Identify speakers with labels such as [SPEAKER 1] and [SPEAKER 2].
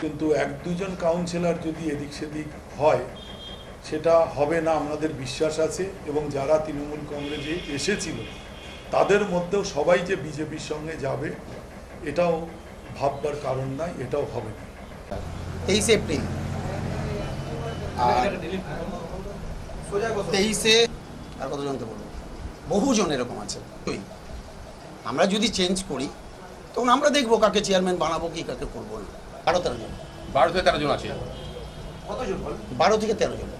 [SPEAKER 1] কিন্তু এক দুজন কাউন্সিলর যদি এদিক সেদিক হয়, সেটা হবে না আমাদের বিশ্বাস আছে এবং যারা তৃণমূল কংগ্রেসে এসেছিল, তাদের মধ্যেও সবাই যে বিজেপির সঙ্গে যাবে, এটাও ভাববার কারণ নাই এটাও হবে না।
[SPEAKER 2] তেইশে এপ্রিল আর তেইশে আর কতজনকে বলব? বহুজন এরকম আছে। ওই আমরা যদি চেঞ্জ করি, তখন আমরা দেখব কাকে চেয়ারম্যান বানাবো, কি কাকে করব না। বারো তেরো জন।
[SPEAKER 3] বারো থেকে তেরো জন আছে।
[SPEAKER 2] বারো থেকে তেরো জন।